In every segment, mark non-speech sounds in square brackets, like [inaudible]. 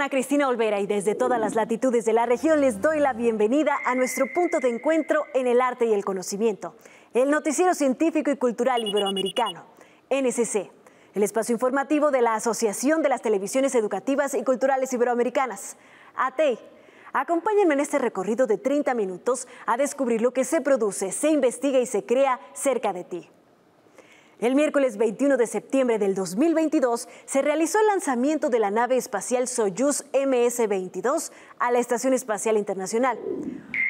Ana Cristina Olvera y desde todas las latitudes de la región les doy la bienvenida a nuestro punto de encuentro en el arte y el conocimiento, el noticiero científico y cultural iberoamericano, NSC, el espacio informativo de la Asociación de las Televisiones Educativas y Culturales Iberoamericanas, ATEI. Acompáñenme en este recorrido de 30 minutos a descubrir lo que se produce, se investiga y se crea cerca de ti. El miércoles 21 de septiembre del 2022 se realizó el lanzamiento de la nave espacial Soyuz MS-22 a la Estación Espacial Internacional,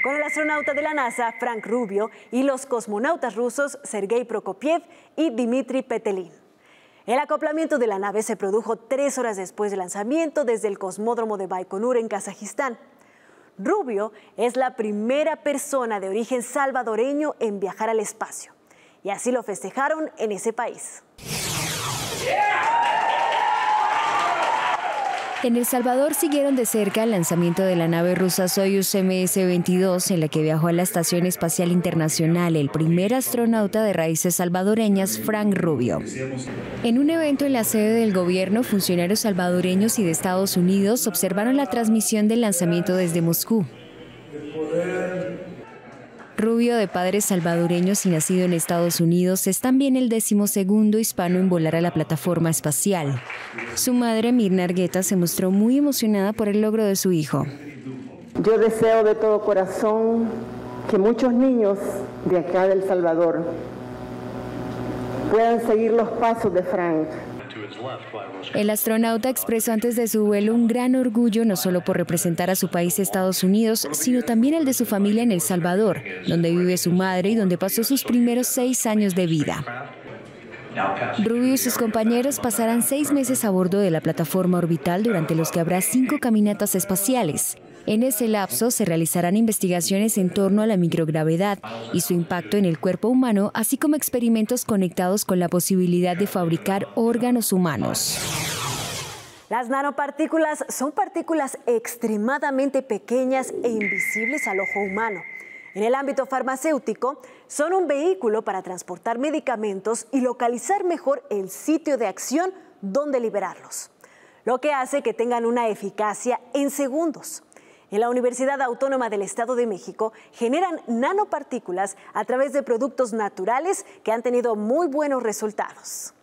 con el astronauta de la NASA, Frank Rubio, y los cosmonautas rusos Sergei Prokopiev y Dmitry Petelin. El acoplamiento de la nave se produjo tres horas después del lanzamiento desde el cosmódromo de Baikonur en Kazajistán. Rubio es la primera persona de origen salvadoreño en viajar al espacio y así lo festejaron en ese país. En El Salvador siguieron de cerca el lanzamiento de la nave rusa Soyuz MS-22 en la que viajó a la Estación Espacial Internacional el primer astronauta de raíces salvadoreñas, Frank Rubio. En un evento en la sede del gobierno, funcionarios salvadoreños y de Estados Unidos observaron la transmisión del lanzamiento desde Moscú. Rubio, de padres salvadoreños y nacido en Estados Unidos, es también el decimosegundo hispano en volar a la plataforma espacial. Su madre, Mirna Argueta, se mostró muy emocionada por el logro de su hijo. Yo deseo de todo corazón que muchos niños de acá del Salvador puedan seguir los pasos de Frank el astronauta expresó antes de su vuelo un gran orgullo no solo por representar a su país Estados Unidos, sino también el de su familia en El Salvador, donde vive su madre y donde pasó sus primeros seis años de vida. Rubio y sus compañeros pasarán seis meses a bordo de la plataforma orbital durante los que habrá cinco caminatas espaciales. En ese lapso se realizarán investigaciones en torno a la microgravedad y su impacto en el cuerpo humano, así como experimentos conectados con la posibilidad de fabricar órganos humanos. Las nanopartículas son partículas extremadamente pequeñas e invisibles al ojo humano. En el ámbito farmacéutico, son un vehículo para transportar medicamentos y localizar mejor el sitio de acción donde liberarlos, lo que hace que tengan una eficacia en segundos. En la Universidad Autónoma del Estado de México generan nanopartículas a través de productos naturales que han tenido muy buenos resultados.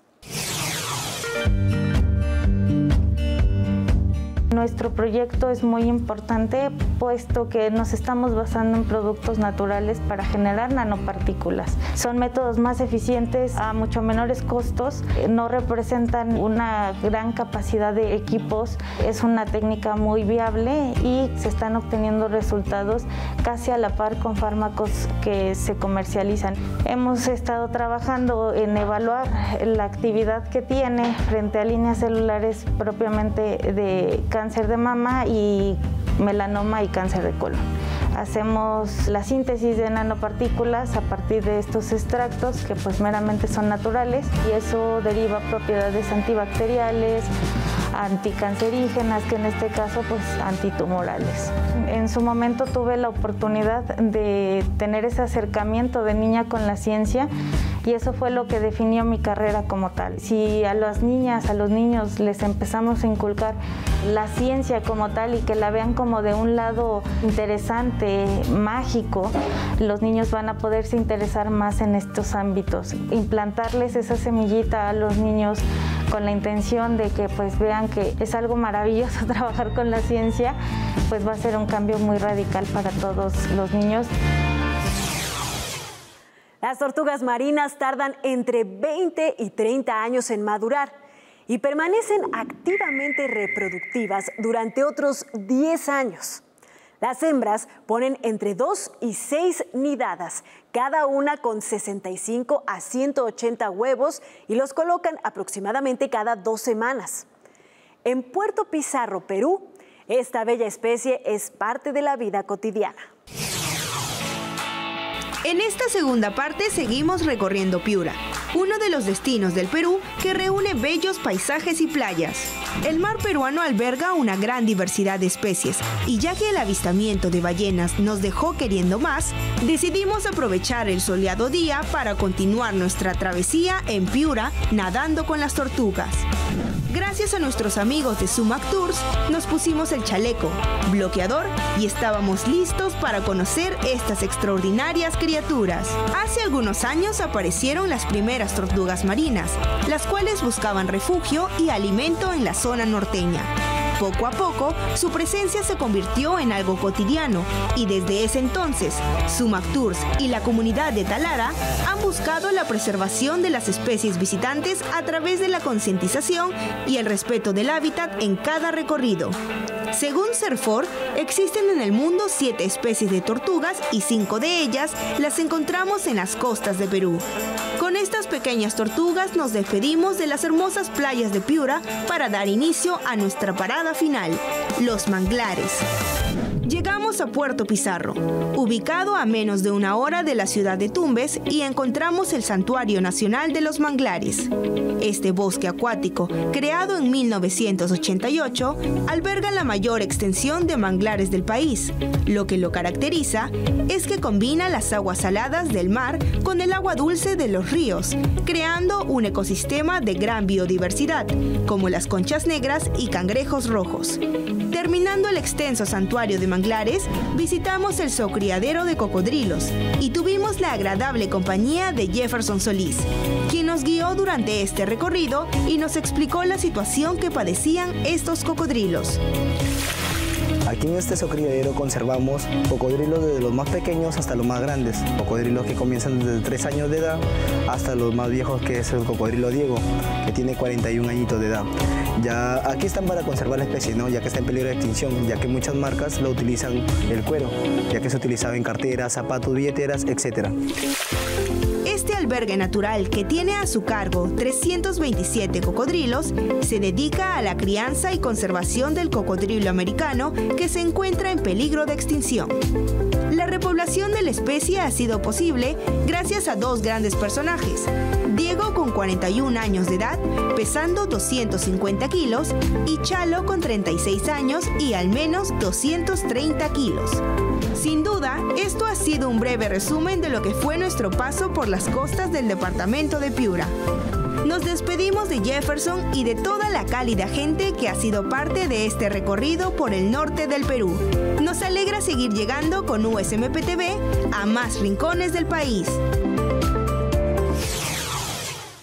Nuestro proyecto es muy importante puesto que nos estamos basando en productos naturales para generar nanopartículas. Son métodos más eficientes a mucho menores costos, no representan una gran capacidad de equipos, es una técnica muy viable y se están obteniendo resultados casi a la par con fármacos que se comercializan. Hemos estado trabajando en evaluar la actividad que tiene frente a líneas celulares propiamente de cáncer cáncer de mama y melanoma y cáncer de colon. Hacemos la síntesis de nanopartículas a partir de estos extractos que pues meramente son naturales y eso deriva propiedades antibacteriales, anticancerígenas, que en este caso pues antitumorales. En su momento tuve la oportunidad de tener ese acercamiento de niña con la ciencia y eso fue lo que definió mi carrera como tal. Si a las niñas, a los niños les empezamos a inculcar la ciencia como tal y que la vean como de un lado interesante, mágico, los niños van a poderse interesar más en estos ámbitos. Implantarles esa semillita a los niños con la intención de que pues vean que es algo maravilloso [laughs] trabajar con la ciencia, pues va a ser un cambio muy radical para todos los niños. Las tortugas marinas tardan entre 20 y 30 años en madurar y permanecen activamente reproductivas durante otros 10 años. Las hembras ponen entre 2 y 6 nidadas, cada una con 65 a 180 huevos y los colocan aproximadamente cada dos semanas. En Puerto Pizarro, Perú, esta bella especie es parte de la vida cotidiana. En esta segunda parte seguimos recorriendo Piura, uno de los destinos del Perú que reúne bellos paisajes y playas. El mar peruano alberga una gran diversidad de especies y ya que el avistamiento de ballenas nos dejó queriendo más, decidimos aprovechar el soleado día para continuar nuestra travesía en Piura nadando con las tortugas. Gracias a nuestros amigos de Sumac Tours, nos pusimos el chaleco, bloqueador y estábamos listos para conocer estas extraordinarias criaturas. Hace algunos años aparecieron las primeras tortugas marinas, las cuales buscaban refugio y alimento en la zona norteña. Poco a poco, su presencia se convirtió en algo cotidiano y desde ese entonces, Sumac Tours y la comunidad de Talara han buscado la preservación de las especies visitantes a través de la concientización y el respeto del hábitat en cada recorrido. Según Serfor, existen en el mundo siete especies de tortugas y cinco de ellas las encontramos en las costas de Perú. Estas pequeñas tortugas nos despedimos de las hermosas playas de Piura para dar inicio a nuestra parada final, Los Manglares. Llegamos a Puerto Pizarro, ubicado a menos de una hora de la ciudad de Tumbes, y encontramos el Santuario Nacional de los Manglares. Este bosque acuático, creado en 1988, alberga la mayor extensión de manglares del país. Lo que lo caracteriza es que combina las aguas saladas del mar con el agua dulce de los ríos, creando un ecosistema de gran biodiversidad, como las conchas negras y cangrejos rojos. Terminando el extenso santuario de manglares, visitamos el zoocriadero de cocodrilos y tuvimos la agradable compañía de Jefferson Solís, quien nos guió durante este recorrido y nos explicó la situación que padecían estos cocodrilos. Aquí en este socriadero conservamos cocodrilos desde los más pequeños hasta los más grandes. Cocodrilos que comienzan desde 3 años de edad hasta los más viejos que es el cocodrilo Diego, que tiene 41 añitos de edad. Ya aquí están para conservar la especie, ¿no? ya que está en peligro de extinción, ya que muchas marcas lo utilizan el cuero, ya que se utilizaba en carteras, zapatos, billeteras, etc. Albergue natural, que tiene a su cargo 327 cocodrilos, se dedica a la crianza y conservación del cocodrilo americano que se encuentra en peligro de extinción. La repoblación de la especie ha sido posible gracias a dos grandes personajes. Diego con 41 años de edad, pesando 250 kilos, y Chalo con 36 años y al menos 230 kilos. Sin duda, esto ha sido un breve resumen de lo que fue nuestro paso por las costas del departamento de Piura. Nos despedimos de Jefferson y de toda la cálida gente que ha sido parte de este recorrido por el norte del Perú. Nos alegra seguir llegando con USMPTV a más rincones del país.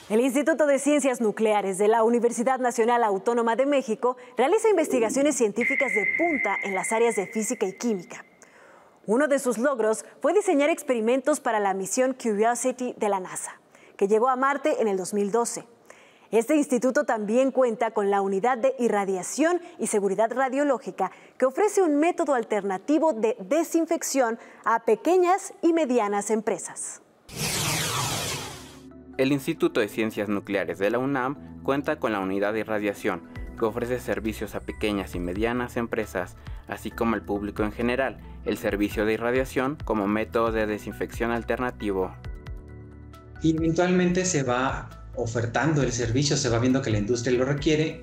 El Instituto de Ciencias Nucleares de la Universidad Nacional Autónoma de México realiza investigaciones científicas de punta en las áreas de física y química. Uno de sus logros fue diseñar experimentos para la misión Curiosity de la NASA, que llegó a Marte en el 2012. Este instituto también cuenta con la Unidad de Irradiación y Seguridad Radiológica, que ofrece un método alternativo de desinfección a pequeñas y medianas empresas. El Instituto de Ciencias Nucleares de la UNAM cuenta con la Unidad de Irradiación, que ofrece servicios a pequeñas y medianas empresas, así como al público en general, el servicio de irradiación como método de desinfección alternativo. Y eventualmente se va ofertando el servicio, se va viendo que la industria lo requiere.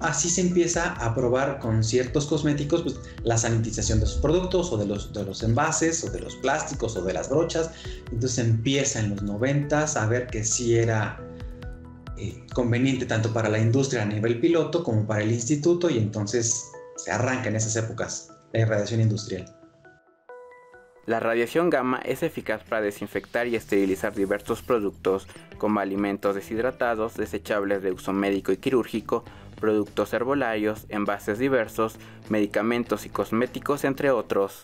Así se empieza a probar con ciertos cosméticos pues, la sanitización de sus productos o de los, de los envases o de los plásticos o de las brochas. Entonces empieza en los 90 a ver que sí era eh, conveniente tanto para la industria a nivel piloto como para el instituto y entonces se arranca en esas épocas la irradiación industrial. La radiación gamma es eficaz para desinfectar y esterilizar diversos productos como alimentos deshidratados, desechables de uso médico y quirúrgico, productos herbolarios, envases diversos, medicamentos y cosméticos, entre otros.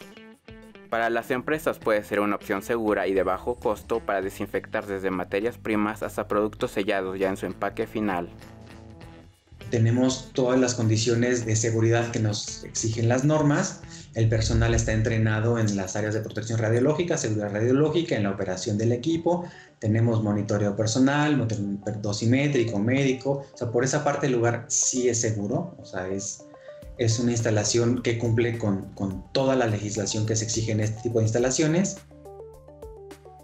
Para las empresas puede ser una opción segura y de bajo costo para desinfectar desde materias primas hasta productos sellados ya en su empaque final. Tenemos todas las condiciones de seguridad que nos exigen las normas el personal está entrenado en las áreas de protección radiológica, seguridad radiológica, en la operación del equipo. Tenemos monitoreo personal, dosimétrico, médico. O sea, por esa parte el lugar sí es seguro. O sea, es, es una instalación que cumple con, con toda la legislación que se exige en este tipo de instalaciones.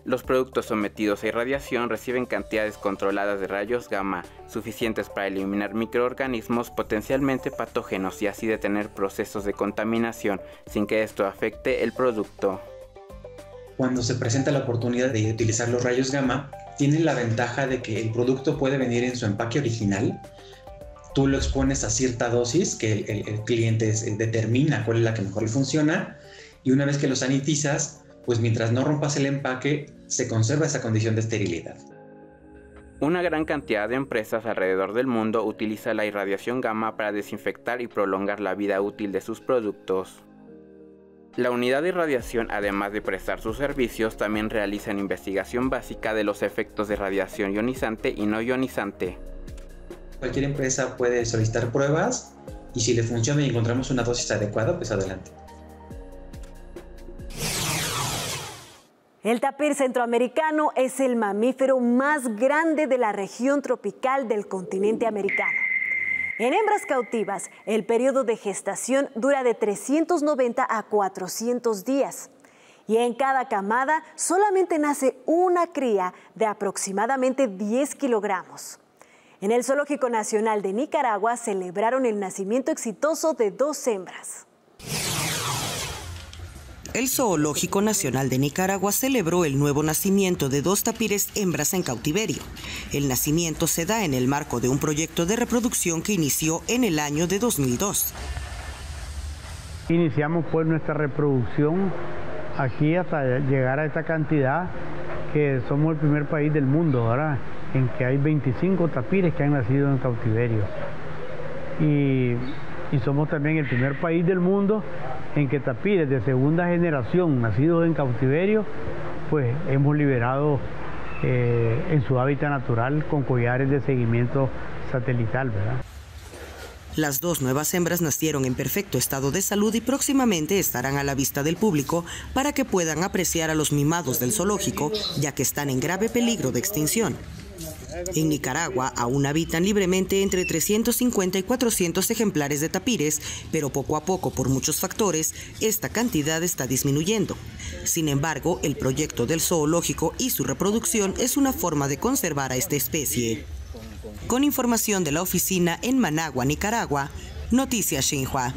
Los productos sometidos a irradiación reciben cantidades controladas de rayos gamma suficientes para eliminar microorganismos potencialmente patógenos y así detener procesos de contaminación sin que esto afecte el producto. Cuando se presenta la oportunidad de utilizar los rayos gamma, tiene la ventaja de que el producto puede venir en su empaque original. Tú lo expones a cierta dosis que el, cliente determina cuál es la que mejor le funciona y una vez que lo sanitizas, pues mientras no rompas el empaque, se conserva esa condición de esterilidad. Una gran cantidad de empresas alrededor del mundo utiliza la irradiación gamma para desinfectar y prolongar la vida útil de sus productos. La unidad de irradiación, además de prestar sus servicios, también realiza investigación básica de los efectos de radiación ionizante y no ionizante. Cualquier empresa puede solicitar pruebas y si le funciona y encontramos una dosis adecuada, pues adelante. El tapir centroamericano es el mamífero más grande de la región tropical del continente americano. En hembras cautivas, el periodo de gestación dura de 390 a 400 días. Y en cada camada solamente nace una cría de aproximadamente 10 kilogramos. En el Zoológico Nacional de Nicaragua celebraron el nacimiento exitoso de dos hembras el Zoológico Nacional de Nicaragua celebró el nuevo nacimiento de dos tapires hembras en cautiverio. El nacimiento se da en el marco de un proyecto de reproducción que inició en el año de 2002. Iniciamos pues nuestra reproducción aquí hasta llegar a esta cantidad que somos el primer país del mundo, ahora En que hay 25 tapires que han nacido en cautiverio. Y somos también el primer país del mundo en que tapires de segunda generación nacidos en cautiverio, pues hemos liberado eh, en su hábitat natural con collares de seguimiento satelital, ¿verdad? Las dos nuevas hembras nacieron en perfecto estado de salud y próximamente estarán a la vista del público para que puedan apreciar a los mimados del zoológico, ya que están en grave peligro de extinción. En Nicaragua aún habitan libremente entre 350 y 400 ejemplares de tapires, pero poco a poco, por muchos factores, esta cantidad está disminuyendo. Sin embargo, el proyecto del zoológico y su reproducción es una forma de conservar a esta especie. Con información de la oficina en Managua, Nicaragua, Noticias Xinhua.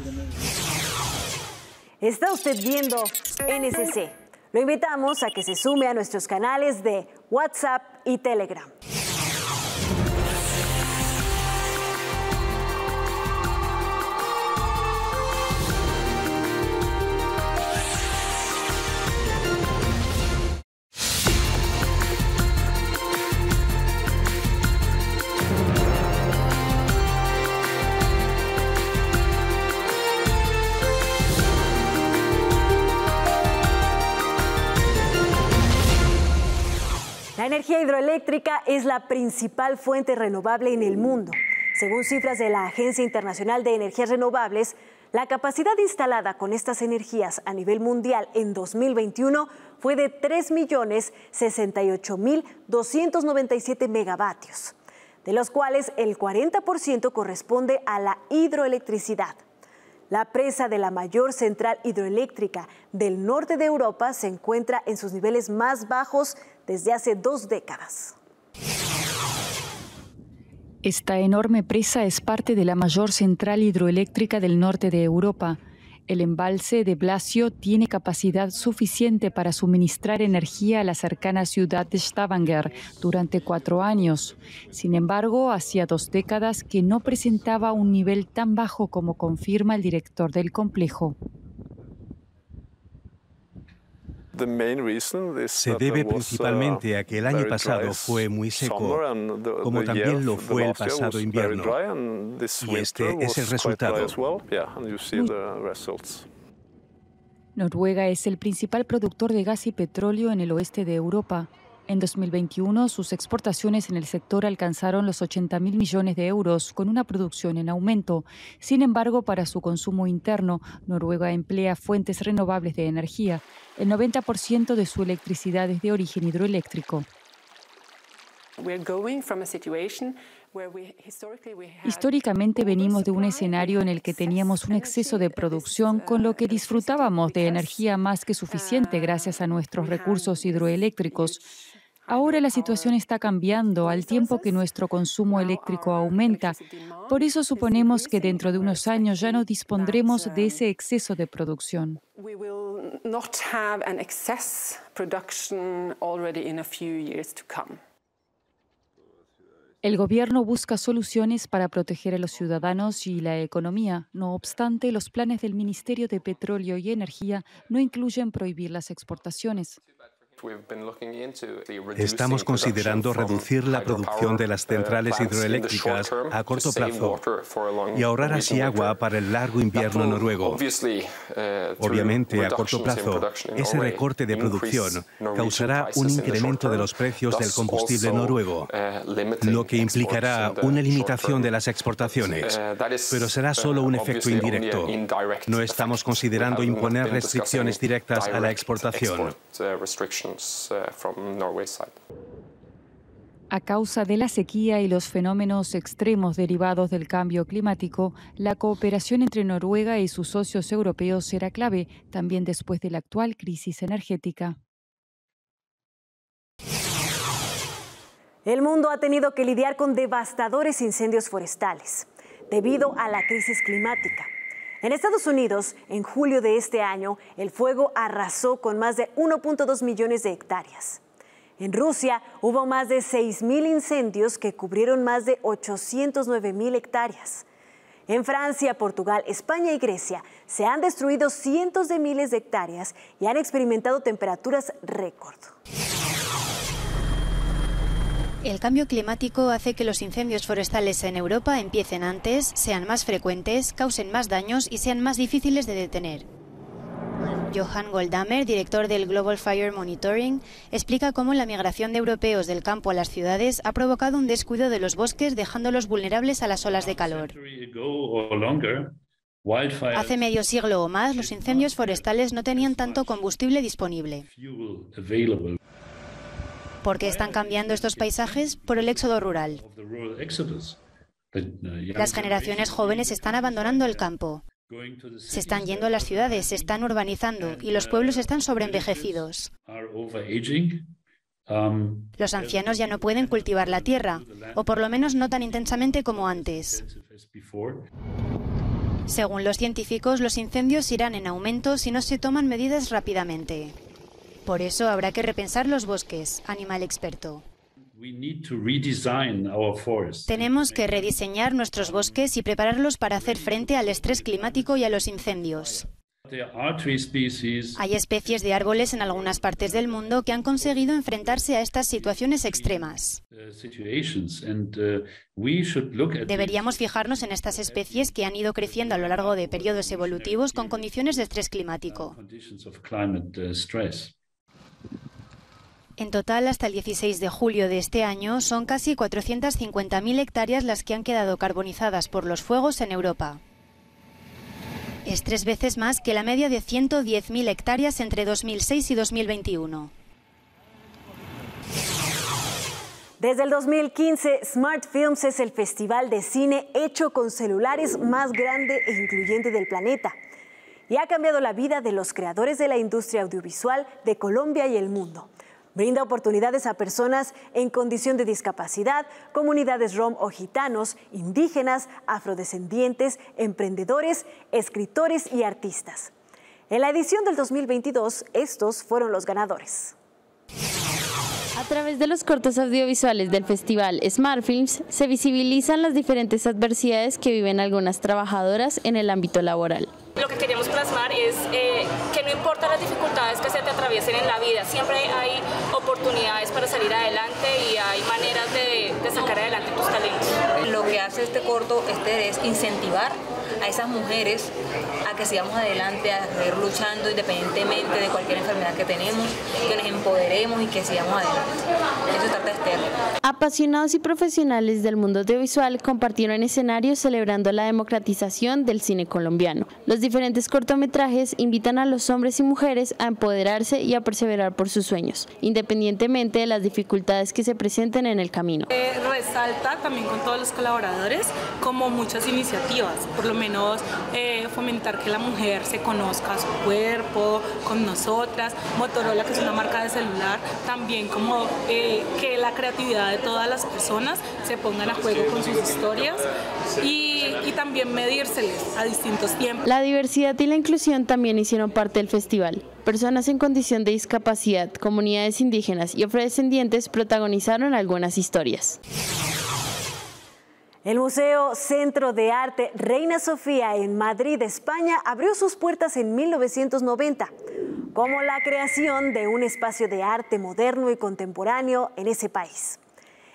Está usted viendo NCC. Lo invitamos a que se sume a nuestros canales de WhatsApp y Telegram. Es la principal fuente renovable en el mundo. Según cifras de la Agencia Internacional de Energías Renovables, la capacidad instalada con estas energías a nivel mundial en 2021 fue de 3.068.297 megavatios, de los cuales el 40% corresponde a la hidroelectricidad. La presa de la mayor central hidroeléctrica del norte de Europa se encuentra en sus niveles más bajos desde hace dos décadas. Esta enorme presa es parte de la mayor central hidroeléctrica del norte de Europa. El embalse de Blasio tiene capacidad suficiente para suministrar energía a la cercana ciudad de Stavanger durante cuatro años. Sin embargo, hacía dos décadas que no presentaba un nivel tan bajo como confirma el director del complejo. Se debe principalmente a que el año pasado fue muy seco, como también lo fue el pasado invierno. Y este es el resultado. Noruega es el principal productor de gas y petróleo en el oeste de Europa. En 2021, sus exportaciones en el sector alcanzaron los 80 mil millones de euros, con una producción en aumento. Sin embargo, para su consumo interno, Noruega emplea fuentes renovables de energía. El 90% de su electricidad es de origen hidroeléctrico. Históricamente venimos de un escenario en el que teníamos un exceso de producción, con lo que disfrutábamos de energía más que suficiente gracias a nuestros recursos hidroeléctricos. Ahora la situación está cambiando al tiempo que nuestro consumo eléctrico aumenta. Por eso suponemos que dentro de unos años ya no dispondremos de ese exceso de producción. El gobierno busca soluciones para proteger a los ciudadanos y la economía. No obstante, los planes del Ministerio de Petróleo y Energía no incluyen prohibir las exportaciones. Estamos considerando reducir la producción de las centrales hidroeléctricas a corto plazo y ahorrar así agua para el largo invierno noruego. Obviamente, a corto plazo, ese recorte de producción causará un incremento de los precios del combustible noruego, lo que implicará una limitación de las exportaciones, pero será solo un efecto indirecto. No estamos considerando imponer restricciones directas a la exportación. Uh, a causa de la sequía y los fenómenos extremos derivados del cambio climático, la cooperación entre Noruega y sus socios europeos será clave también después de la actual crisis energética. El mundo ha tenido que lidiar con devastadores incendios forestales debido a la crisis climática. En Estados Unidos, en julio de este año, el fuego arrasó con más de 1.2 millones de hectáreas. En Rusia hubo más de 6.000 incendios que cubrieron más de 809.000 hectáreas. En Francia, Portugal, España y Grecia se han destruido cientos de miles de hectáreas y han experimentado temperaturas récord. El cambio climático hace que los incendios forestales en Europa empiecen antes, sean más frecuentes, causen más daños y sean más difíciles de detener. Johan Goldhammer, director del Global Fire Monitoring, explica cómo la migración de europeos del campo a las ciudades ha provocado un descuido de los bosques dejándolos vulnerables a las olas de calor. Hace medio siglo o más, los incendios forestales no tenían tanto combustible disponible. ¿Por qué están cambiando estos paisajes? Por el éxodo rural. Las generaciones jóvenes están abandonando el campo. Se están yendo a las ciudades, se están urbanizando y los pueblos están sobreenvejecidos. Los ancianos ya no pueden cultivar la tierra, o por lo menos no tan intensamente como antes. Según los científicos, los incendios irán en aumento si no se toman medidas rápidamente. Por eso habrá que repensar los bosques, animal experto. Tenemos que rediseñar nuestros bosques y prepararlos para hacer frente al estrés climático y a los incendios. Hay especies de árboles en algunas partes del mundo que han conseguido enfrentarse a estas situaciones extremas. Deberíamos fijarnos en estas especies que han ido creciendo a lo largo de periodos evolutivos con condiciones de estrés climático. En total, hasta el 16 de julio de este año, son casi 450.000 hectáreas las que han quedado carbonizadas por los fuegos en Europa. Es tres veces más que la media de 110.000 hectáreas entre 2006 y 2021. Desde el 2015, Smart Films es el festival de cine hecho con celulares más grande e incluyente del planeta. Y ha cambiado la vida de los creadores de la industria audiovisual de Colombia y el mundo. Brinda oportunidades a personas en condición de discapacidad, comunidades rom o gitanos, indígenas, afrodescendientes, emprendedores, escritores y artistas. En la edición del 2022, estos fueron los ganadores. A través de los cortos audiovisuales del festival Smart Films se visibilizan las diferentes adversidades que viven algunas trabajadoras en el ámbito laboral. Lo que queremos plasmar es eh, que no importa las dificultades que se te atraviesen en la vida, siempre hay oportunidades para salir adelante y hay maneras de, sacar adelante tus talentos. Lo que hace este corto este es incentivar a esas mujeres a que sigamos adelante, a seguir luchando independientemente de cualquier enfermedad que tenemos, que nos empoderemos y que sigamos adelante. Eso trata Esther. Apasionados y profesionales del mundo audiovisual compartieron escenarios celebrando la democratización del cine colombiano. Los diferentes cortometrajes invitan a los hombres y mujeres a empoderarse y a perseverar por sus sueños, independientemente de las dificultades que se presenten en el camino. Eh, resalta también con todos los colaboradores como muchas iniciativas, por lo menos eh, fomentar que la mujer se conozca su cuerpo con nosotras, Motorola que es una marca de celular, también como eh, que la creatividad de todas las personas se pongan a juego con sus historias y, y también medírseles a distintos tiempos. La diversidad y la inclusión también hicieron parte del festival. Personas en condición de discapacidad, comunidades indígenas y afrodescendientes protagonizaron algunas historias. El Museo Centro de Arte Reina Sofía en Madrid, España, abrió sus puertas en 1990 como la creación de un espacio de arte moderno y contemporáneo en ese país.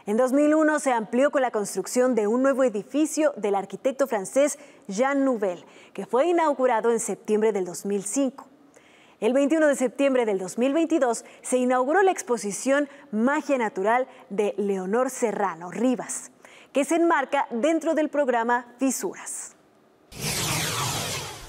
En 2001 se amplió con la construcción de un nuevo edificio del arquitecto francés Jean Nouvel, que fue inaugurado en septiembre del 2005. El 21 de septiembre del 2022 se inauguró la exposición Magia Natural de Leonor Serrano Rivas, que se enmarca dentro del programa Fisuras.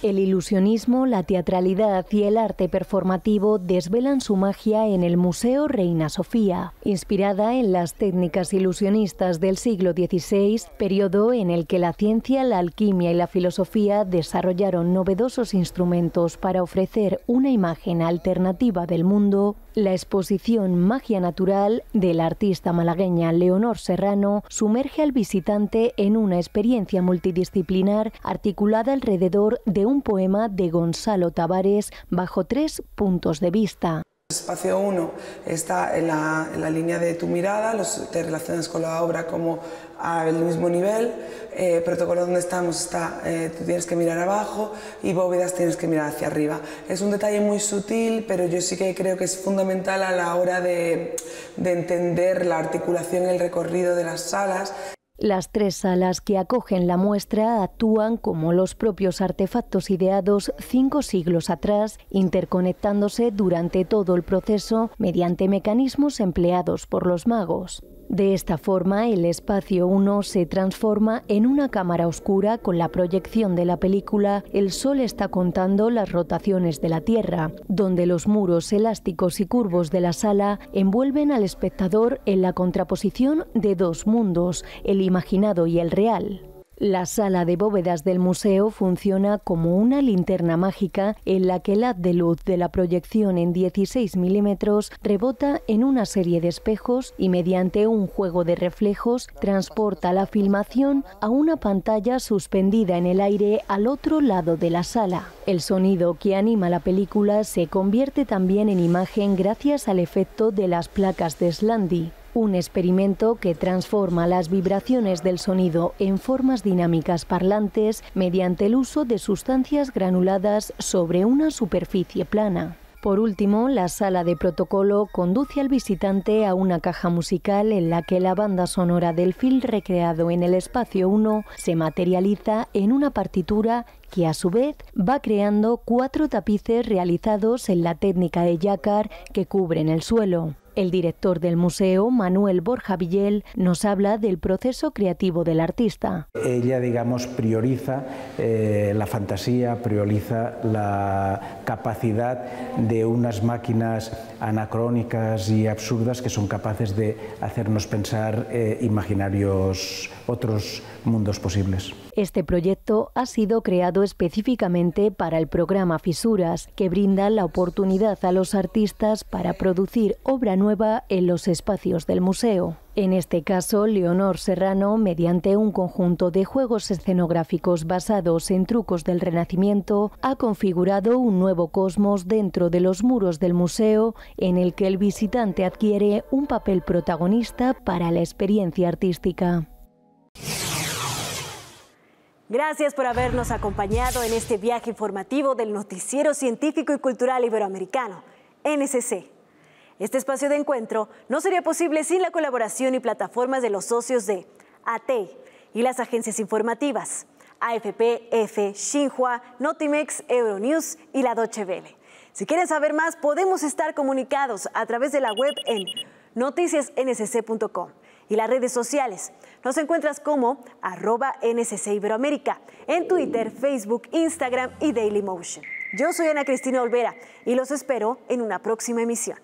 El ilusionismo, la teatralidad y el arte performativo desvelan su magia en el Museo Reina Sofía, inspirada en las técnicas ilusionistas del siglo XVI, periodo en el que la ciencia, la alquimia y la filosofía desarrollaron novedosos instrumentos para ofrecer una imagen alternativa del mundo. La exposición Magia Natural de la artista malagueña Leonor Serrano sumerge al visitante en una experiencia multidisciplinar articulada alrededor de un poema de Gonzalo Tavares bajo tres puntos de vista. Espacio 1 está en la, en la, línea de tu mirada, los, te relacionas con la obra como al mismo nivel, eh, protocolo donde estamos está, eh, tú tienes que mirar abajo y bóvedas tienes que mirar hacia arriba. Es un detalle muy sutil, pero yo sí que creo que es fundamental a la hora de, de entender la articulación y el recorrido de las salas. Las tres salas que acogen la muestra actúan como los propios artefactos ideados cinco siglos atrás, interconectándose durante todo el proceso mediante mecanismos empleados por los magos. De esta forma, el espacio 1 se transforma en una cámara oscura con la proyección de la película El Sol está contando las rotaciones de la Tierra, donde los muros elásticos y curvos de la sala envuelven al espectador en la contraposición de dos mundos, el imaginado y el real. La sala de bóvedas del museo funciona como una linterna mágica en la que el haz de luz de la proyección en 16 milímetros rebota en una serie de espejos y mediante un juego de reflejos transporta la filmación a una pantalla suspendida en el aire al otro lado de la sala. El sonido que anima la película se convierte también en imagen gracias al efecto de las placas de Slandy un experimento que transforma las vibraciones del sonido en formas dinámicas parlantes mediante el uso de sustancias granuladas sobre una superficie plana. Por último, la sala de protocolo conduce al visitante a una caja musical en la que la banda sonora del film recreado en el espacio 1 se materializa en una partitura que a su vez va creando cuatro tapices realizados en la técnica de Yacar que cubren el suelo. El director del museo, Manuel Borja Villel, nos habla del proceso creativo del artista. Ella, digamos, prioriza eh, la fantasía, prioriza la capacidad de unas máquinas anacrónicas y absurdas que son capaces de hacernos pensar eh, imaginarios otros mundos posibles. Este proyecto ha sido creado específicamente para el programa Fisuras, que brinda la oportunidad a los artistas para producir obra nueva en los espacios del museo. En este caso, Leonor Serrano, mediante un conjunto de juegos escenográficos basados en trucos del Renacimiento, ha configurado un nuevo cosmos dentro de los muros del museo en el que el visitante adquiere un papel protagonista para la experiencia artística. Gracias por habernos acompañado en este viaje informativo del Noticiero Científico y Cultural Iberoamericano, NCC. Este espacio de encuentro no sería posible sin la colaboración y plataformas de los socios de ATEI y las agencias informativas, AFP, F, Xinhua, Notimex, Euronews y la Deutsche Welle. Si quieren saber más, podemos estar comunicados a través de la web en noticiasnsc.com y las redes sociales. Nos encuentras como arroba NSC Iberoamérica en Twitter, Facebook, Instagram y Dailymotion. Yo soy Ana Cristina Olvera y los espero en una próxima emisión.